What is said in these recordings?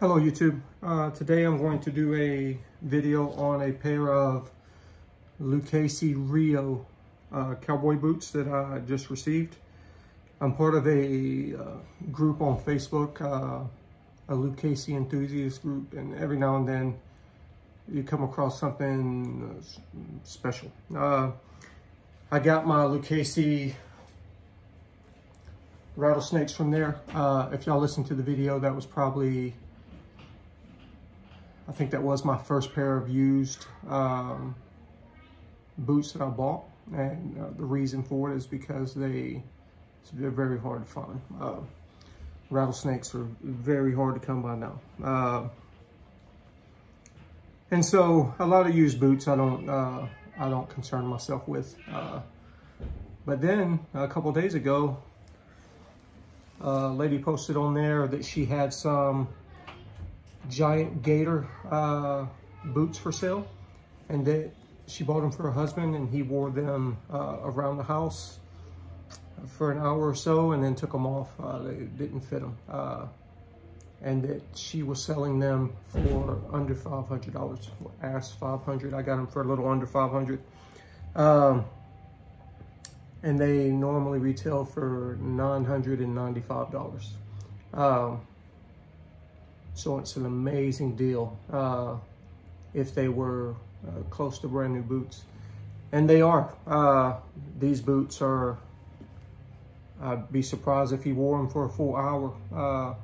Hello YouTube. Uh, today I'm going to do a video on a pair of Lucchese Rio uh, cowboy boots that I just received. I'm part of a uh, group on Facebook, uh, a Lucchese enthusiast group, and every now and then you come across something uh, special. Uh, I got my Lucchese rattlesnakes from there. If y'all listen to the video, that was probably, I think that was my first pair of used um, boots that I bought. And uh, the reason for it is because they, they're very hard to find. Uh, rattlesnakes are very hard to come by now. Uh, and so a lot of used boots I don't, uh, I don't concern myself with. Uh, but then a couple days ago, a lady posted on there that she had some giant gator uh, boots for sale and that she bought them for her husband and he wore them uh, around the house for an hour or so and then took them off. Uh, they didn't fit him. Uh, and that she was selling them for under $500. Asked 500 I got them for a little under 500 um, and they normally retail for $995. Um, so it's an amazing deal uh, if they were uh, close to brand new boots. And they are. Uh, these boots are, I'd be surprised if you wore them for a full hour. Uh,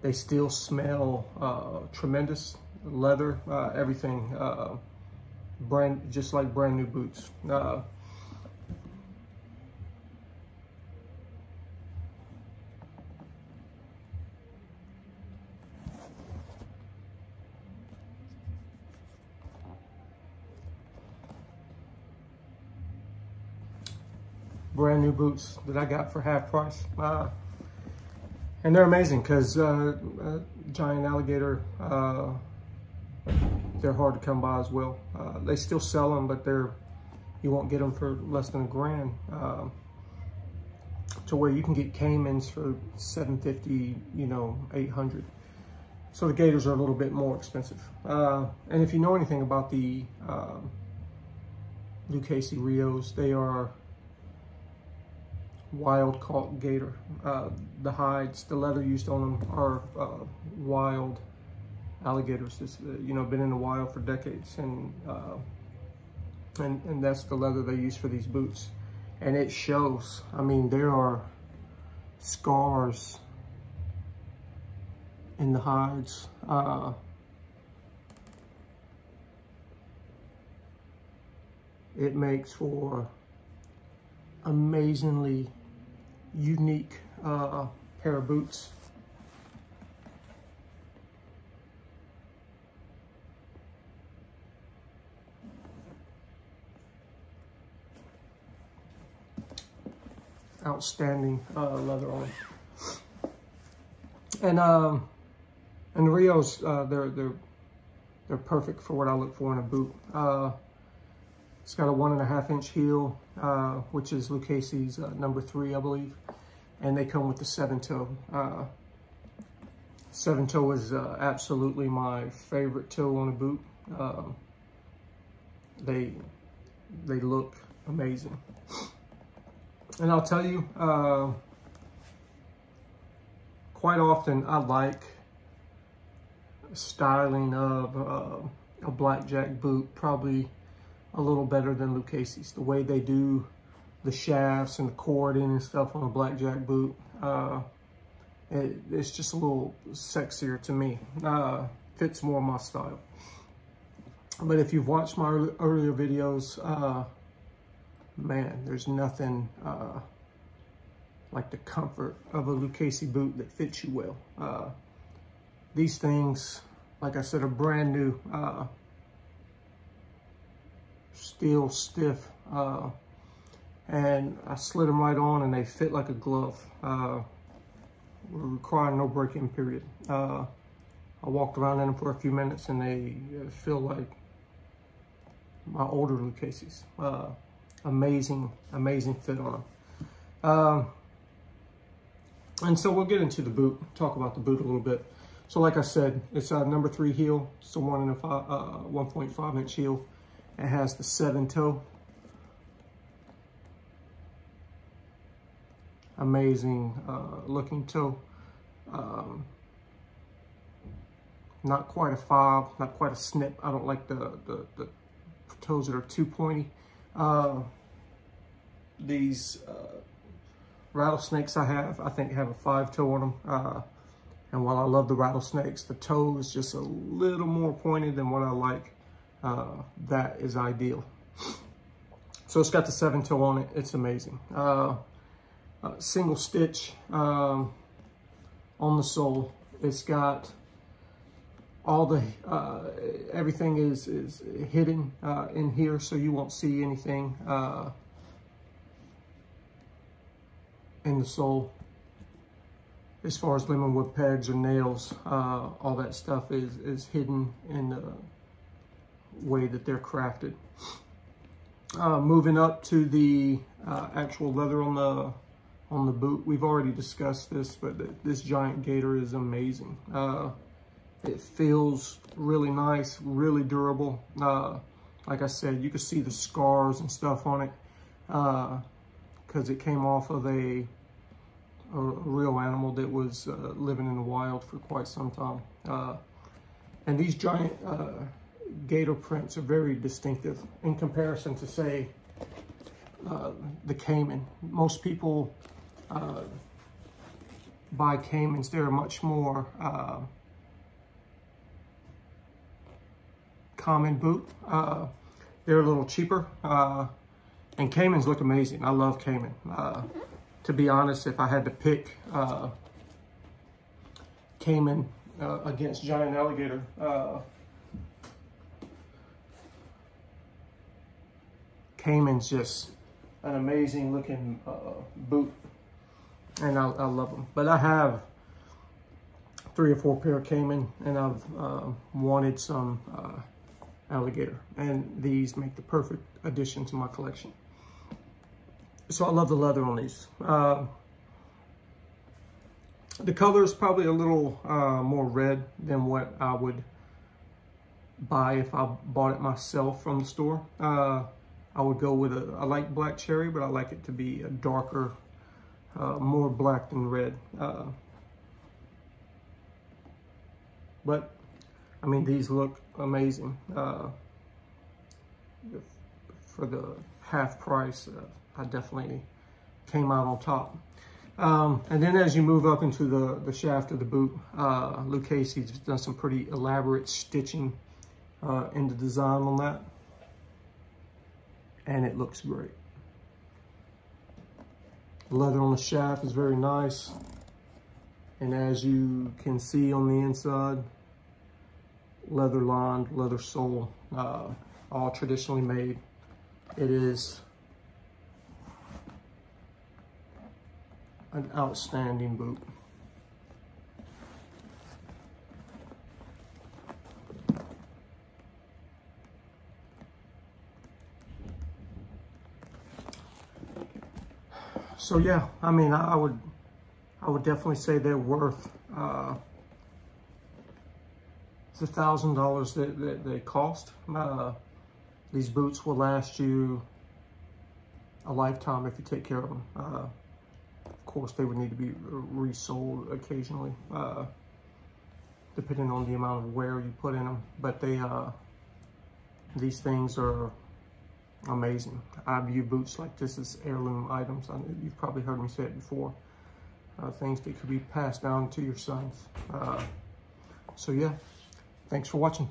they still smell uh, tremendous. Leather, uh, everything, brand just like brand new boots. Brand new boots that I got for half price. Uh, and they're amazing because uh, uh, giant alligator, uh, they're hard to come by as well. Uh, they still sell them, but they're you won't get them for less than a grand. Uh, to where you can get caimans for 750, you know, 800. So the gators are a little bit more expensive. and if you know anything about the Lucchese Rios, they are wild caught gator. Uh, the hides, the leather used on them are uh, wild alligators. It's, uh, you know, been in the wild for decades, and uh, and and that's the leather they use for these boots, and it shows. I mean, there are scars in the hides. Uh, it makes for amazingly unique uh, pair of boots. Outstanding uh, leather on And um, and Rios, uh, they're they're they're perfect for what I look for in a boot. It's got a one and a half inch heel, uh, which is Lucchese's uh, number three, I believe. And they come with the seven toe. Uh, seven toe is uh, absolutely my favorite toe on a boot. Um, they, they look amazing. And I'll tell you, uh, quite often I like styling of uh, a blackjack boot, probably a little better than Lucchese's. The way they do the shafts and the cording and stuff on a blackjack boot, uh, it, it's just a little sexier to me. Uh, fits more my style. But if you've watched my earlier videos, uh, man, there's nothing uh, like the comfort of a Lucchese boot that fits you well. Uh, these things, like I said, are brand new. Uh, steel stiff. Uh, and I slid them right on and they fit like a glove. Uh, no break-in period. Uh, I walked around in them for a few minutes and they uh, feel like my older Lucchese's. Uh, amazing, amazing fit on them. Um, and so we'll get into the boot, talk about the boot a little bit. So like I said, it's a number three heel. It's a one and a five, uh, 1.5 inch heel. It has the seven toe. Amazing uh, looking toe. Um, not quite a fob, not quite a snip. I don't like the, the, the toes that are too pointy. Uh, these uh, rattlesnakes I have, I think have a five toe on them. Uh, and while I love the rattlesnakes, the toe is just a little more pointed than what I like. Uh, that is ideal. So it's got the seven toe on it. It's amazing. Uh, single stitch um, on the sole. It's got all the, uh, everything is, is hidden uh, in here so you won't see anything uh, in the sole as far as lemonwood pegs or nails, uh, all that stuff is, is hidden in the way that they're crafted. Uh, moving up to the uh, actual leather on the on the boot. We've already discussed this, but this giant gator is amazing. Uh, it feels really nice, really durable. Uh, like I said, you can see the scars and stuff on it because uh, it came off of a a, real animal that was uh, living in the wild for quite some time. And these giant gator prints are very distinctive in comparison to, say, uh, the caiman. Most people uh, buy caimans. They're much more uh, common boot. they're a little cheaper. and caimans look amazing. I love caiman to be honest, if I had to pick uh, Caiman uh, against giant alligator, uh, Caiman's just an amazing looking uh, boot and I, I, love them. But I have three or four pair of Caiman and I've uh, wanted some uh, alligator and these make the perfect addition to my collection so I love the leather on these. Uh, the color is probably a little uh, more red than what I would buy if I bought it myself from the store. Uh, I would go with a, I like black cherry, but I like it to be a darker, uh, more black than red. Uh, but, I mean, these look amazing. Uh, for the half price, I definitely came out on top. Um, and then as you move up into the, the shaft of the boot, uh, Lucchese's done some pretty elaborate stitching uh, in the design on that. And it looks great. The leather on the shaft is very nice. And as you can see on the inside, leather lined, leather sole, uh, all traditionally made. It is an outstanding boot. So yeah, I mean, I would, I would definitely say they're worth uh, the thousand dollars that they cost. Uh, these boots will last you a lifetime if you take care of them. Uh, of course, they would need to be resoled occasionally, uh, depending on the amount of wear you put in them. But they, uh, these things are amazing. I view boots like this as heirloom items. I, you've probably heard me say it before. Uh, things that could be passed down to your sons. Uh, so yeah, thanks for watching.